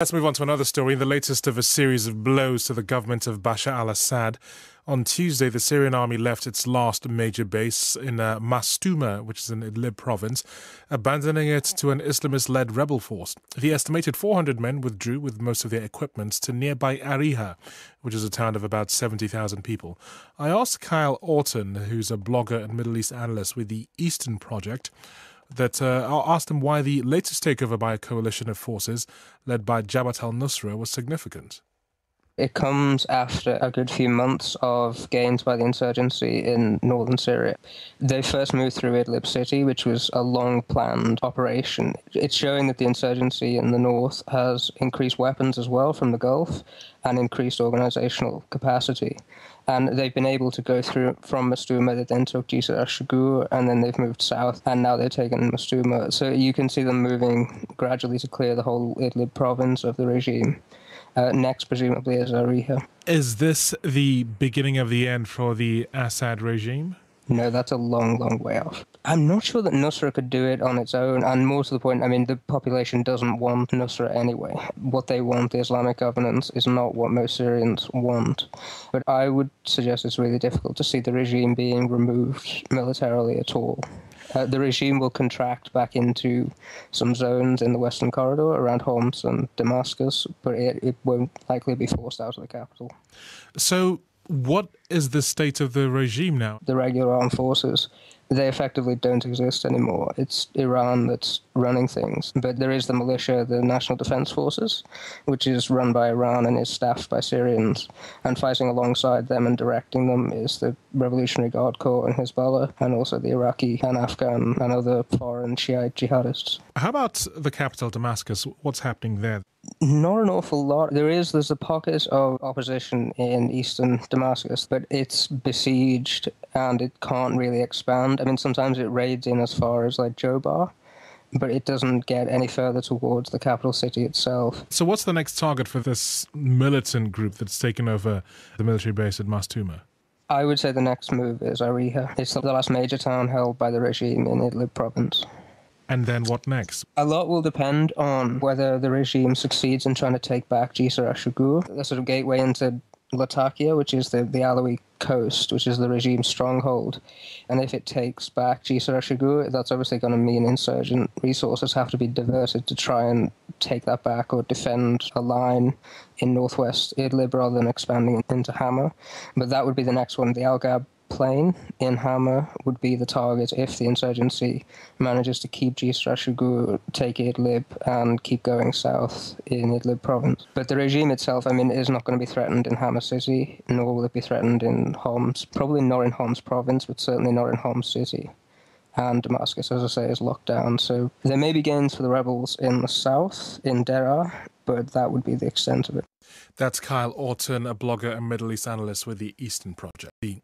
Let's move on to another story, the latest of a series of blows to the government of Bashar al Assad. On Tuesday, the Syrian army left its last major base in uh, Mastouma, which is in Idlib province, abandoning it to an Islamist led rebel force. The estimated 400 men withdrew with most of their equipment to nearby Ariha, which is a town of about 70,000 people. I asked Kyle Orton, who's a blogger and Middle East analyst with the Eastern Project, that uh, asked him why the latest takeover by a coalition of forces led by Jabhat al Nusra was significant. It comes after a good few months of gains by the insurgency in northern Syria. They first moved through Idlib city, which was a long planned operation. It's showing that the insurgency in the north has increased weapons as well from the Gulf and increased organizational capacity. And they've been able to go through from Mastouma, they then took Jisr al-Shugur, and then they've moved south, and now they're taking Mastouma. So you can see them moving gradually to clear the whole Idlib province of the regime. Uh, next, presumably, is Ariha. Is this the beginning of the end for the Assad regime? No, that's a long, long way off. I'm not sure that Nusra could do it on its own, and more to the point, I mean, the population doesn't want Nusra anyway. What they want, the Islamic governance, is not what most Syrians want. But I would suggest it's really difficult to see the regime being removed militarily at all. Uh, the regime will contract back into some zones in the Western Corridor around Homs and Damascus, but it, it won't likely be forced out of the capital. So, what is the state of the regime now? The regular armed forces they effectively don't exist anymore. It's Iran that's running things. But there is the militia, the National Defense Forces, which is run by Iran and is staffed by Syrians. And fighting alongside them and directing them is the Revolutionary Guard Corps and Hezbollah, and also the Iraqi and Afghan and other foreign Shiite jihadists. How about the capital, Damascus? What's happening there? Not an awful lot. There is there's a pocket of opposition in eastern Damascus, but it's besieged and it can't really expand. I mean, sometimes it raids in as far as like Jobar, but it doesn't get any further towards the capital city itself. So, what's the next target for this militant group that's taken over the military base at Mastouma? I would say the next move is Ariha. It's the last major town held by the regime in Idlib province. And then what next? A lot will depend on whether the regime succeeds in trying to take back Jisr the sort of gateway into Latakia, which is the, the Alawi coast, which is the regime's stronghold. And if it takes back Jisr that's obviously going to mean insurgent resources have to be diverted to try and take that back or defend a line in northwest Idlib rather than expanding into Hama. But that would be the next one. The Al Plain in Hama would be the target if the insurgency manages to keep Jisr al-Shugur, take Idlib, and keep going south in Idlib province. But the regime itself, I mean, is not going to be threatened in Hama city, nor will it be threatened in Homs. Probably not in Homs province, but certainly not in Homs city. And Damascus, as I say, is locked down. So there may be gains for the rebels in the south, in Deraa, but that would be the extent of it. That's Kyle Orton, a blogger and Middle East analyst with the Eastern Project. The